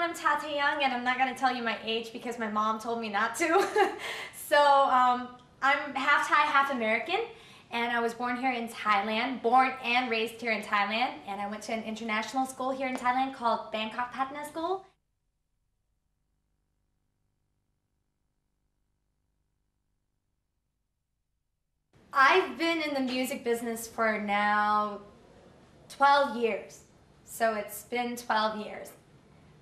I'm Tata Young, and I'm not going to tell you my age because my mom told me not to. so um, I'm half Thai, half American, and I was born here in Thailand, born and raised here in Thailand, and I went to an international school here in Thailand called Bangkok Patana School. I've been in the music business for now 12 years. So it's been 12 years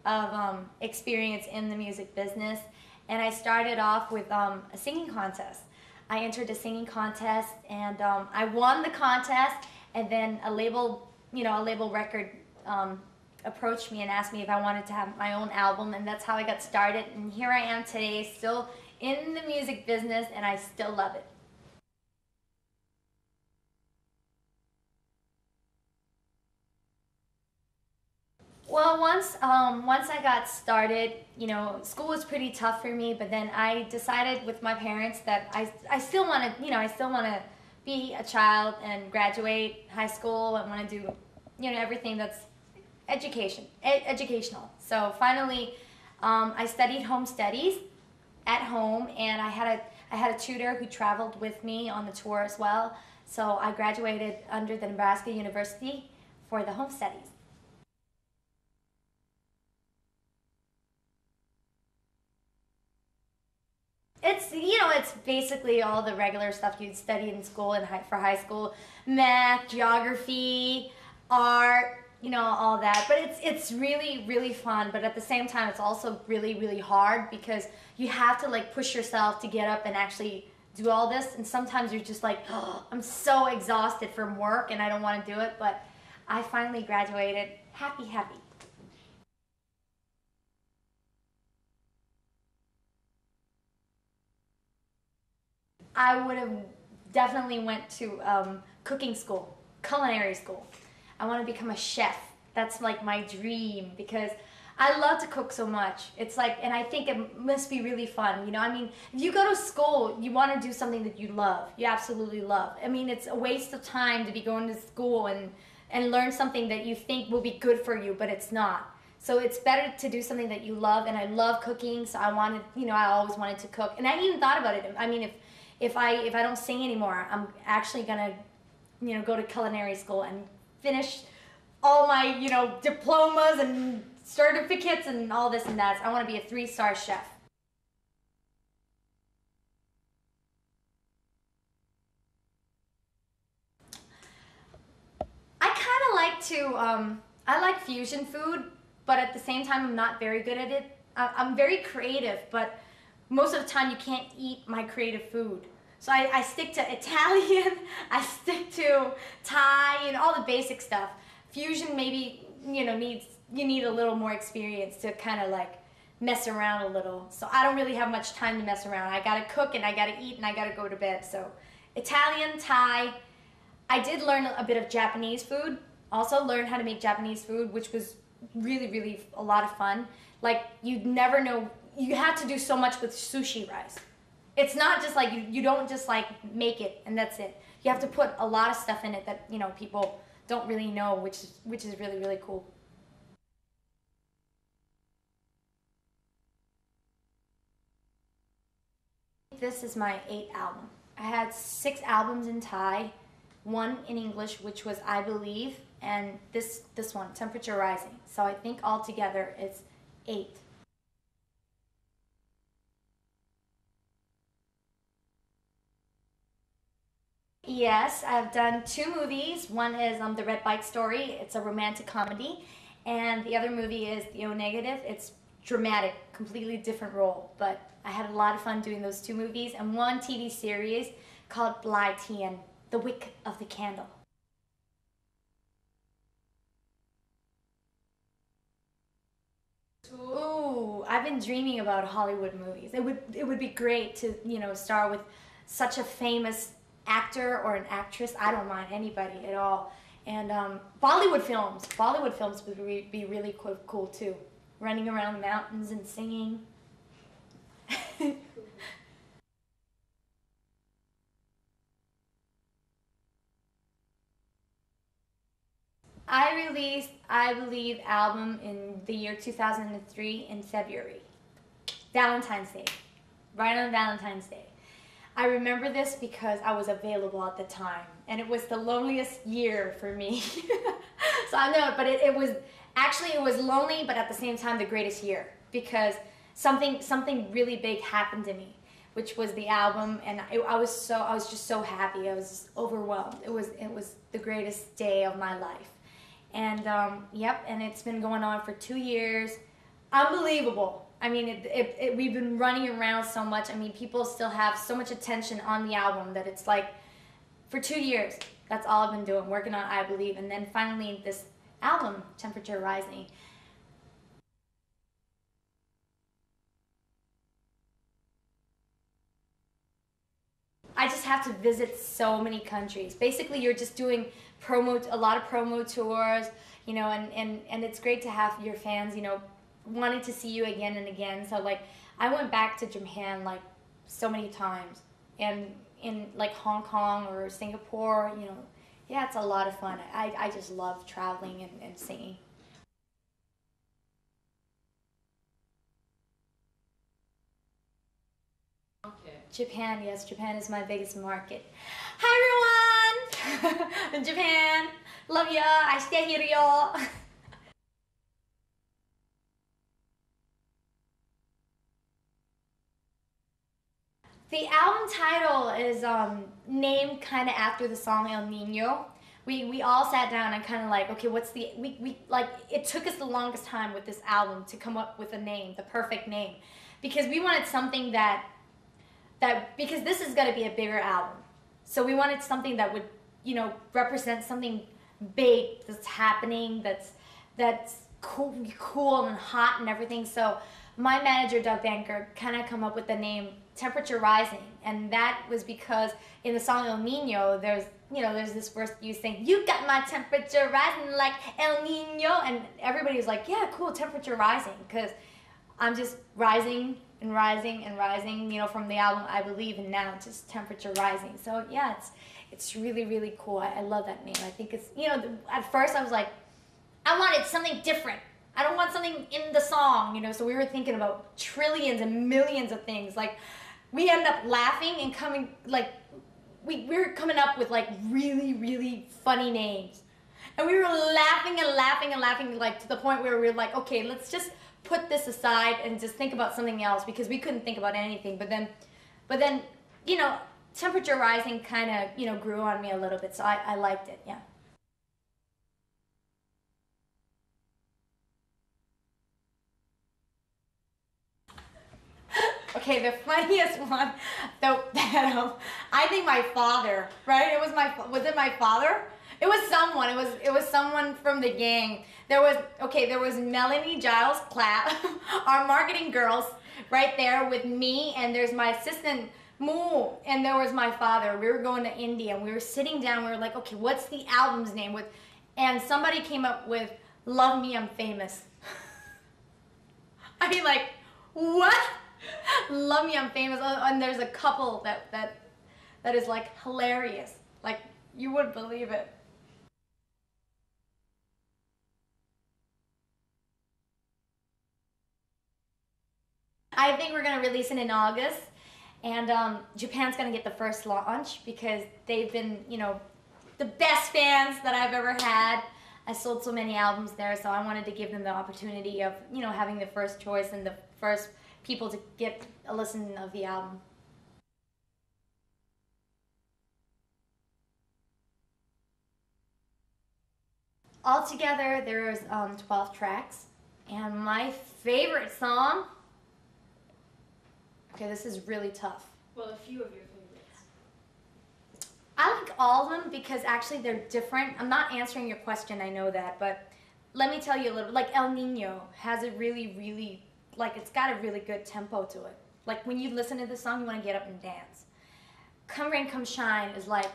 of um, experience in the music business. And I started off with um, a singing contest. I entered a singing contest and um, I won the contest and then a label, you know, a label record um, approached me and asked me if I wanted to have my own album and that's how I got started. And here I am today, still in the music business and I still love it. Well, once um, once I got started, you know, school was pretty tough for me. But then I decided with my parents that I I still want to, you know, I still want to be a child and graduate high school. I want to do, you know, everything that's education, ed educational. So finally, um, I studied home studies at home, and I had a I had a tutor who traveled with me on the tour as well. So I graduated under the Nebraska University for the home studies. It's you know it's basically all the regular stuff you'd study in school and high, for high school, math, geography, art, you know all that. But it's it's really really fun. But at the same time, it's also really really hard because you have to like push yourself to get up and actually do all this. And sometimes you're just like, oh, I'm so exhausted from work and I don't want to do it. But I finally graduated, happy happy. I would have definitely went to um, cooking school, culinary school. I want to become a chef. That's like my dream because I love to cook so much. It's like, and I think it must be really fun. You know, I mean, if you go to school, you want to do something that you love. You absolutely love. I mean, it's a waste of time to be going to school and and learn something that you think will be good for you, but it's not. So it's better to do something that you love. And I love cooking, so I wanted, you know, I always wanted to cook. And I even thought about it. I mean, if if I if I don't sing anymore, I'm actually gonna, you know, go to culinary school and finish all my you know diplomas and certificates and all this and that. I want to be a three star chef. I kind of like to. Um, I like fusion food, but at the same time, I'm not very good at it. I'm very creative, but most of the time you can't eat my creative food. So I, I stick to Italian, I stick to Thai, and all the basic stuff. Fusion maybe, you know, needs, you need a little more experience to kind of like mess around a little. So I don't really have much time to mess around. I gotta cook and I gotta eat and I gotta go to bed. So Italian, Thai. I did learn a bit of Japanese food. Also learned how to make Japanese food, which was really, really a lot of fun. Like you'd never know you have to do so much with sushi rice. It's not just like you, you don't just like make it and that's it. You have to put a lot of stuff in it that, you know, people don't really know, which is, which is really, really cool. This is my eighth album. I had six albums in Thai, one in English, which was I Believe, and this, this one, Temperature Rising. So I think altogether it's eight. Yes, I've done two movies. One is um, The Red Bike Story. It's a romantic comedy. And the other movie is The O Negative. It's dramatic, completely different role. But I had a lot of fun doing those two movies. And one TV series called Bly Tien, The Wick of the Candle. Ooh, I've been dreaming about Hollywood movies. It would it would be great to you know star with such a famous actor or an actress. I don't mind anybody at all. And um, Bollywood films, Bollywood films would re be really cool, cool too. Running around the mountains and singing. I released, I believe, album in the year 2003 in February. Valentine's Day. Right on Valentine's Day. I remember this because I was available at the time, and it was the loneliest year for me. so I know, but it, it was actually it was lonely, but at the same time the greatest year because something something really big happened to me, which was the album, and I, I was so I was just so happy. I was overwhelmed. It was it was the greatest day of my life, and um, yep, and it's been going on for two years. Unbelievable I mean, it, it, it, we've been running around so much. I mean, people still have so much attention on the album that it's like, for two years, that's all I've been doing, working on I Believe. And then finally, this album, Temperature Rising. I just have to visit so many countries. Basically, you're just doing promo, a lot of promo tours, you know, and, and, and it's great to have your fans, you know, wanting to see you again and again. So like I went back to Japan like so many times and in like Hong Kong or Singapore, you know, yeah, it's a lot of fun. I, I just love traveling and, and singing. Okay. Japan, yes, Japan is my biggest market. Hi everyone! Japan, love ya, I stay here y'all. The album title is um, named kind of after the song El Nino. We, we all sat down and kind of like, okay, what's the, we, we, like, it took us the longest time with this album to come up with a name, the perfect name. Because we wanted something that, that, because this is going to be a bigger album. So we wanted something that would, you know, represent something big that's happening, that's, that's cool, cool and hot and everything. So my manager, Doug Banker, kind of come up with the name temperature rising. And that was because in the song El Nino there's you know there's this verse you saying you got my temperature rising like El Nino and everybody was like yeah cool temperature rising. Because I'm just rising and rising and rising you know from the album I believe and now just temperature rising. So yeah it's it's really really cool. I, I love that name. I think it's you know at first I was like I wanted something different. I don't want something in the song, you know. So we were thinking about trillions and millions of things. Like we end up laughing and coming like we, we were coming up with like really really funny names. And we were laughing and laughing and laughing like to the point where we were like okay let's just put this aside and just think about something else because we couldn't think about anything. But then but then you know temperature rising kind of you know grew on me a little bit so I, I liked it yeah Okay, the funniest one, though, that um, I think my father, right? It was my, was it my father? It was someone. It was it was someone from the gang. There was okay. There was Melanie Giles Clapp, our marketing girls, right there with me, and there's my assistant Moo, and there was my father. We were going to India, and we were sitting down. We were like, okay, what's the album's name? With, and somebody came up with "Love Me, I'm Famous." I mean, like, what? Love me, I'm famous. Oh, and there's a couple that that that is like hilarious. Like you wouldn't believe it. I think we're gonna release it in August, and um, Japan's gonna get the first launch because they've been, you know, the best fans that I've ever had. I sold so many albums there, so I wanted to give them the opportunity of, you know, having the first choice and the first people to get a listen of the album. Altogether, there's um, 12 tracks, and my favorite song. Okay, this is really tough. Well, a few of your favorites. I like all of them because actually they're different. I'm not answering your question, I know that, but let me tell you a little. Like El Nino has a really, really like it's got a really good tempo to it. Like when you listen to the song, you want to get up and dance. Come Rain Come Shine is like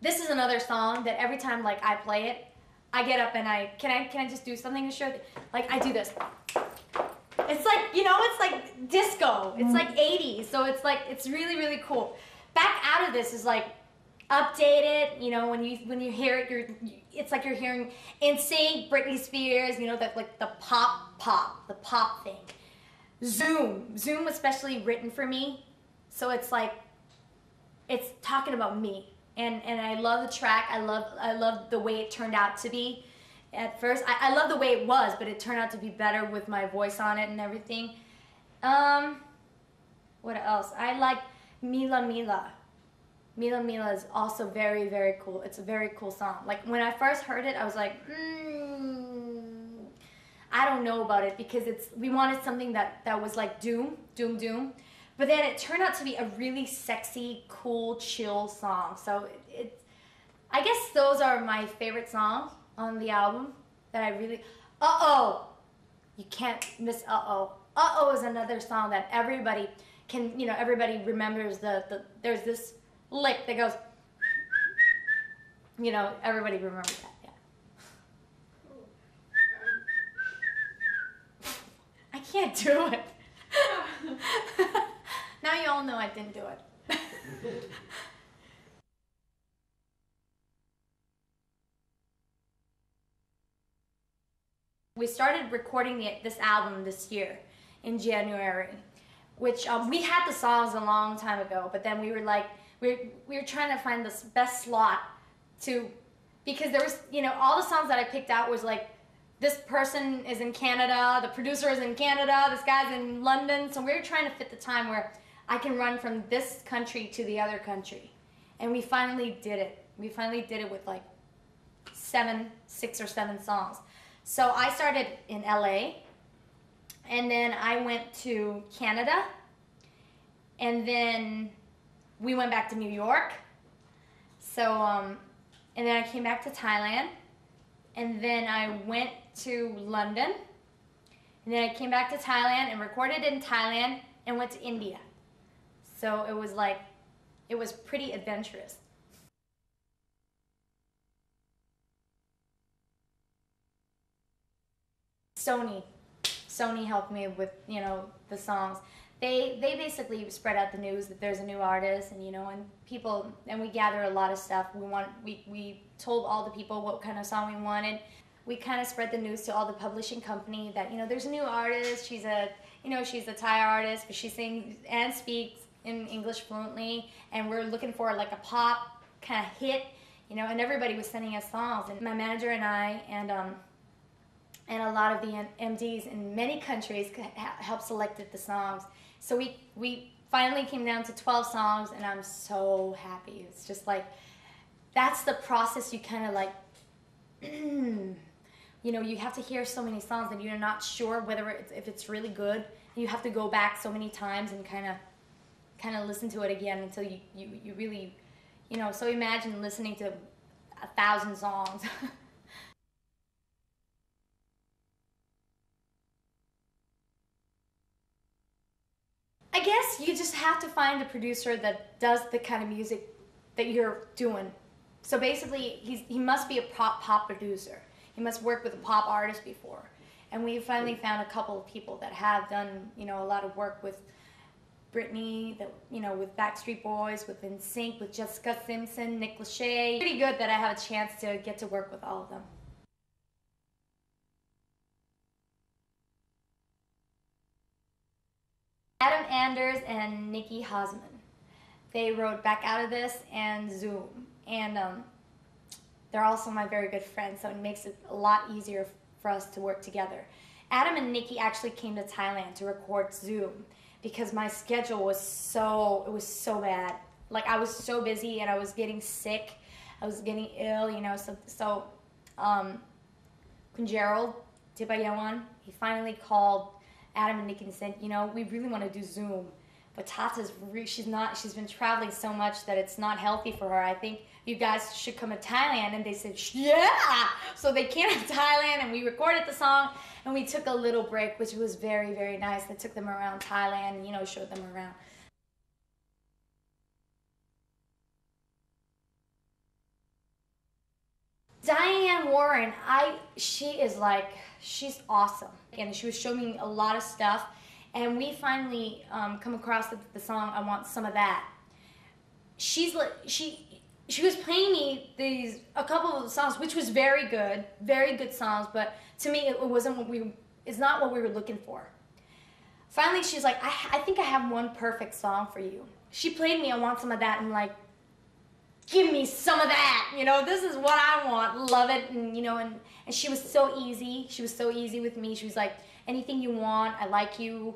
this is another song that every time like I play it, I get up and I can I can I just do something to show that, like I do this. It's like, you know, it's like disco. It's mm. like 80s. So it's like it's really really cool. Back out of this is like updated. You know, when you when you hear it, you're it's like you're hearing NSYNC, Britney Spears. You know, that like the pop pop, the pop thing. Zoom, Zoom was specially written for me, so it's like it's talking about me, and and I love the track. I love I love the way it turned out to be. At first, I, I love the way it was, but it turned out to be better with my voice on it and everything. Um, what else? I like Mila Mila. Mila Mila is also very, very cool. It's a very cool song. Like when I first heard it, I was like, mm, I don't know about it because it's we wanted something that that was like doom, doom, doom. But then it turned out to be a really sexy, cool, chill song. So it, it I guess those are my favorite songs on the album that I really. Uh oh, you can't miss. Uh oh. Uh oh is another song that everybody can. You know, everybody remembers the the. There's this lick that goes. You know, everybody remembers that. Yeah. I can't do it. now you all know I didn't do it. we started recording this album this year in January, which um, we had the songs a long time ago, but then we were like, were, we were trying to find the best slot to, because there was, you know, all the songs that I picked out was like, this person is in Canada, the producer is in Canada, this guy's in London, so we were trying to fit the time where I can run from this country to the other country. And we finally did it. We finally did it with like seven, six or seven songs. So I started in LA, and then I went to Canada, and then we went back to New York. So, um, and then I came back to Thailand, and then I went to London, and then I came back to Thailand and recorded in Thailand and went to India. So it was like, it was pretty adventurous. Sony. Sony helped me with, you know, the songs. They they basically spread out the news that there's a new artist and you know and people and we gather a lot of stuff. We want we we told all the people what kind of song we wanted. We kind of spread the news to all the publishing company that you know there's a new artist. She's a you know she's a Thai artist, but she sings and speaks in English fluently, and we're looking for like a pop kind of hit, you know. And everybody was sending us songs, and my manager and I and um, and a lot of the MDs in many countries helped selected the songs. So we we finally came down to 12 songs, and I'm so happy. It's just like that's the process. You kind of like. you know, you have to hear so many songs and you're not sure whether it's, if it's really good. You have to go back so many times and kind of kind of listen to it again until you, you, you really, you know, so imagine listening to a thousand songs. I guess you just have to find a producer that does the kind of music that you're doing. So basically, he's, he must be a pop pop producer. He must work with a pop artist before. And we finally found a couple of people that have done, you know, a lot of work with Britney, that you know, with Backstreet Boys, with NSYNC, with Jessica Simpson, Nick Lachey. Pretty good that I have a chance to get to work with all of them. Adam Anders and Nikki Hassman. They wrote Back Out of This and Zoom. And um, they're also my very good friends, so it makes it a lot easier for us to work together. Adam and Nikki actually came to Thailand to record Zoom because my schedule was so, it was so bad. Like I was so busy and I was getting sick. I was getting ill, you know, so, so um, Gerald Tibayawan, he finally called Adam and Nikki said, you know, we really want to do Zoom. But Tata's, re- she's not, she's been traveling so much that it's not healthy for her. I think you guys should come to Thailand. And they said, yeah. So they came to Thailand and we recorded the song and we took a little break, which was very, very nice. I took them around Thailand, you know, showed them around. Diane Warren, I she is like she's awesome, and she was showing me a lot of stuff, and we finally um, come across the, the, song "I Want Some of That." She's she, she was playing me these a couple of songs, which was very good, very good songs. But to me, it wasn't what we. It's not what we were looking for. Finally, she's like, I, I think I have one perfect song for you. She played me, I want some of that. I'm like, give me some of that. You know, this is what I want. Love it. And, you know, and, and she was so easy. She was so easy with me. She was like, anything you want, I like you.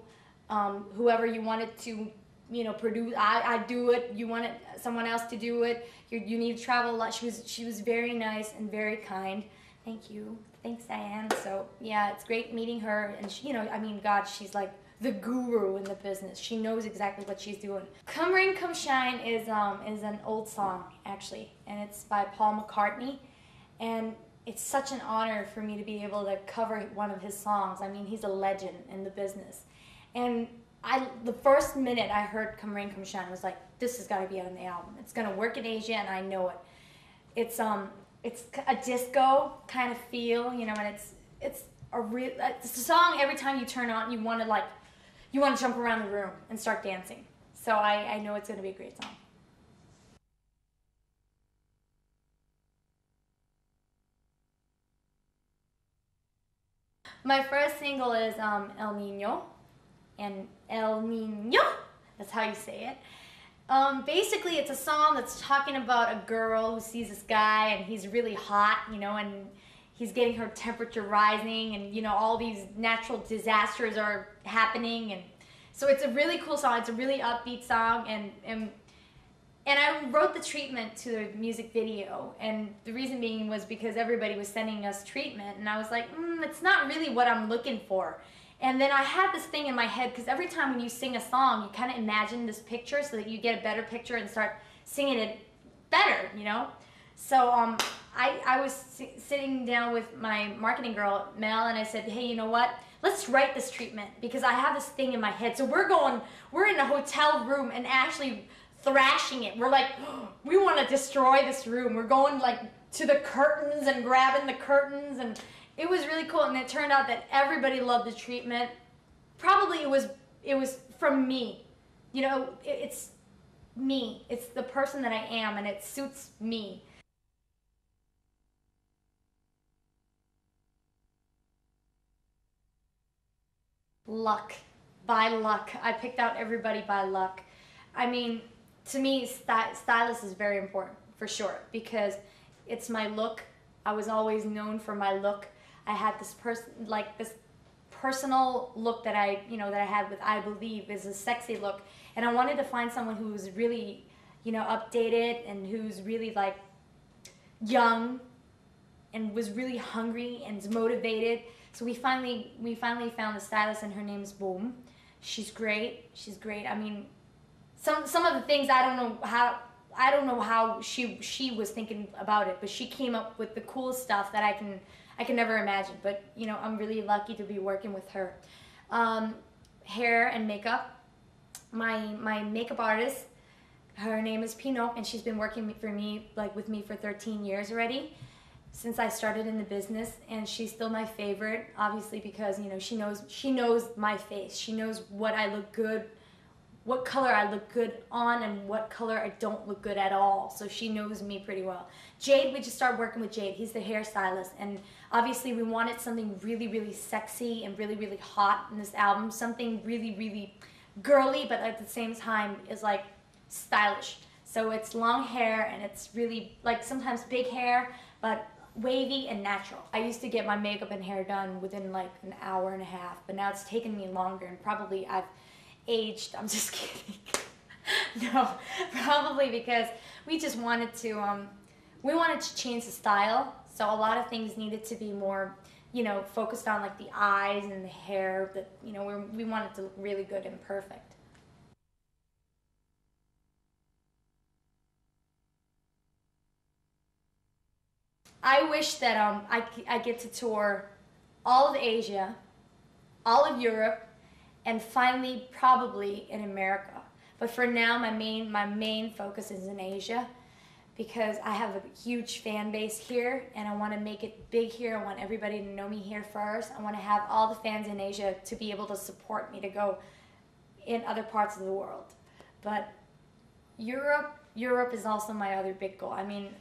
Um, whoever you wanted to, you know, produce, I, I do it. You wanted someone else to do it. You, you need to travel a lot. She was, she was very nice and very kind. Thank you. Thanks, Diane. So, yeah, it's great meeting her. And, she, you know, I mean, God, she's like, the guru in the business. She knows exactly what she's doing. Come Rain Come Shine is um is an old song actually, and it's by Paul McCartney, and it's such an honor for me to be able to cover one of his songs. I mean, he's a legend in the business, and I the first minute I heard Come Rain Come Shine I was like, this has got to be on the album. It's gonna work in Asia, and I know it. It's um it's a disco kind of feel, you know, and it's it's a real it's a song every time you turn on you want to like you want to jump around the room and start dancing. So I, I know it's going to be a great song. My first single is um, El Nino, and El Nino, that's how you say it. Um, basically, it's a song that's talking about a girl who sees this guy and he's really hot, you know, and he's getting her temperature rising and you know all these natural disasters are happening. And so it's a really cool song. It's a really upbeat song. And and and I wrote the treatment to the music video. And the reason being was because everybody was sending us treatment. And I was like mm, it's not really what I'm looking for. And then I had this thing in my head because every time when you sing a song you kind of imagine this picture so that you get a better picture and start singing it better you know? So um, I, I was sitting down with my marketing girl, Mel, and I said, hey, you know what? Let's write this treatment because I have this thing in my head. So we're going, we're in a hotel room and actually thrashing it. We're like, oh, we want to destroy this room. We're going like to the curtains and grabbing the curtains and it was really cool. And it turned out that everybody loved the treatment. Probably it was, it was from me. You know, it, it's me. It's the person that I am and it suits me. Luck. By luck. I picked out everybody by luck. I mean, to me, sty- stylist is very important for sure because it's my look. I was always known for my look. I had this person, like this personal look that I, you know, that I had with I Believe is a sexy look, and I wanted to find someone who was really, you know, updated and who's really like young and was really hungry and motivated so we finally we finally found the stylist, and her name's Boom. She's great. She's great. I mean, some some of the things I don't know how I don't know how she she was thinking about it, but she came up with the cool stuff that I can I can never imagine. But you know, I'm really lucky to be working with her. Um, hair and makeup. My my makeup artist, her name is Pinot, and she's been working for me like with me for 13 years already since I started in the business and she's still my favorite obviously because you know she knows she knows my face. She knows what I look good what color I look good on and what color I don't look good at all. So she knows me pretty well. Jade we just started working with Jade. He's the hairstylist. And obviously we wanted something really really sexy and really really hot in this album. Something really really girly but at the same time is like stylish. So it's long hair and it's really like sometimes big hair but wavy and natural. I used to get my makeup and hair done within like an hour and a half, but now it's taken me longer and probably I've aged. I'm just kidding. no, probably because we just wanted to um, we wanted to change the style. So a lot of things needed to be more, you know, focused on like the eyes and the hair that, you know, we we wanted to look really good and perfect. I wish that um, I, I get to tour all of Asia, all of Europe, and finally probably in America. But for now, my main, my main focus is in Asia because I have a huge fan base here and I want to make it big here. I want everybody to know me here first. I want to have all the fans in Asia to be able to support me to go in other parts of the world. But Europe, Europe is also my other big goal. I mean,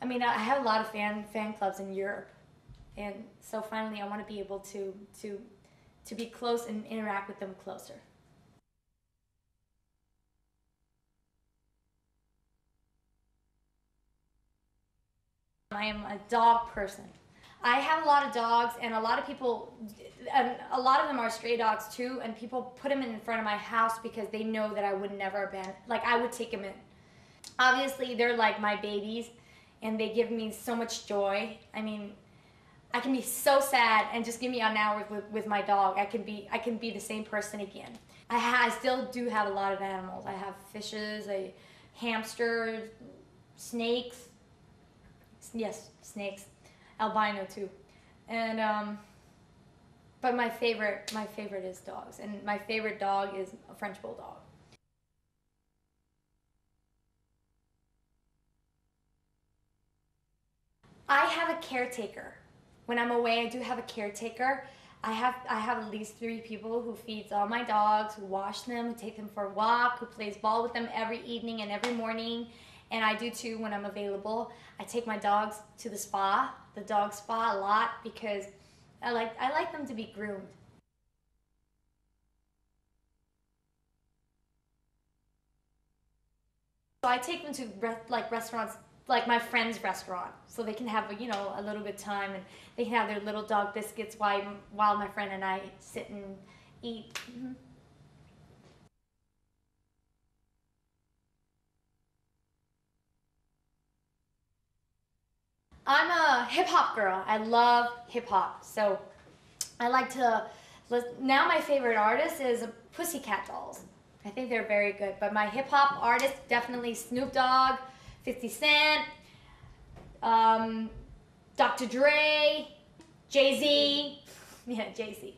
I mean, I have a lot of fan fan clubs in Europe, and so finally, I want to be able to to to be close and interact with them closer. I am a dog person. I have a lot of dogs, and a lot of people, and a lot of them are stray dogs too. And people put them in front of my house because they know that I would never abandon. Like I would take them in. Obviously, they're like my babies, and they give me so much joy. I mean, I can be so sad and just give me an hour with, with my dog. I can be I can be the same person again. I, ha- I still do have a lot of animals. I have fishes, I hamsters, snakes. Yes, snakes, albino too, and um, but my favorite my favorite is dogs, and my favorite dog is a French bulldog. I have a caretaker. When I'm away, I do have a caretaker. I have I have at least three people who feeds all my dogs, who wash them, who take them for a walk, who plays ball with them every evening and every morning. And I do too when I'm available. I take my dogs to the spa, the dog spa a lot because I like I like them to be groomed. So I take them to like restaurants like my friend's restaurant so they can have you know a little good time and they can have their little dog biscuits while while my friend and I sit and eat. Mm-hmm. I'm a hip hop girl. I love hip hop. So I like to. Now my favorite artist is Pussycat Dolls. I think they're very good. But my hip hop artist definitely Snoop Dogg, 50 Cent, um, Dr. Dre, Jay Z. Yeah, Jay Z.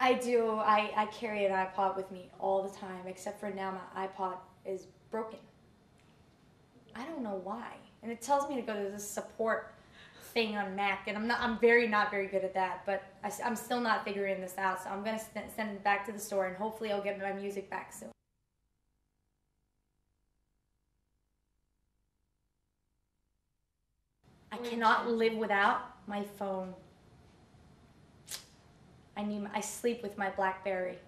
I do. I, I carry an iPod with me all the time, except for now my iPod is broken. I don't know why. And it tells me to go to the support thing on Mac, and I'm not. I'm very not very good at that. But I, am still not figuring this out. So I'm gonna send it back to the store, and hopefully I'll get my music back soon. I cannot live without my phone. I need. I sleep with my BlackBerry.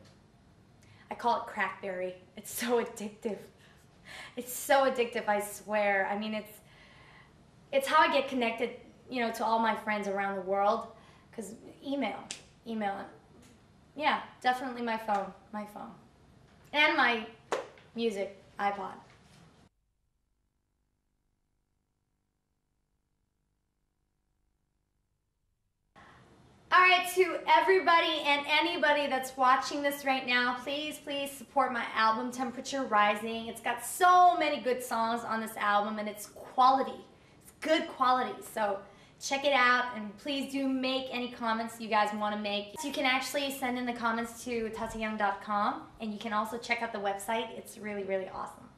I call it Crackberry. It's so addictive. It's so addictive. I swear. I mean, it's it's how I get connected you know, to all my friends around the world. Because email, email. Yeah, definitely my phone, my phone. And my music, iPod. All right, to everybody and anybody that's watching this right now, please, please support my album, Temperature Rising. It's got so many good songs on this album and it's quality. It's good quality. So check it out and please do make any comments you guys want to make. You can actually send in the comments to tatayoung.com and you can also check out the website. It's really, really awesome.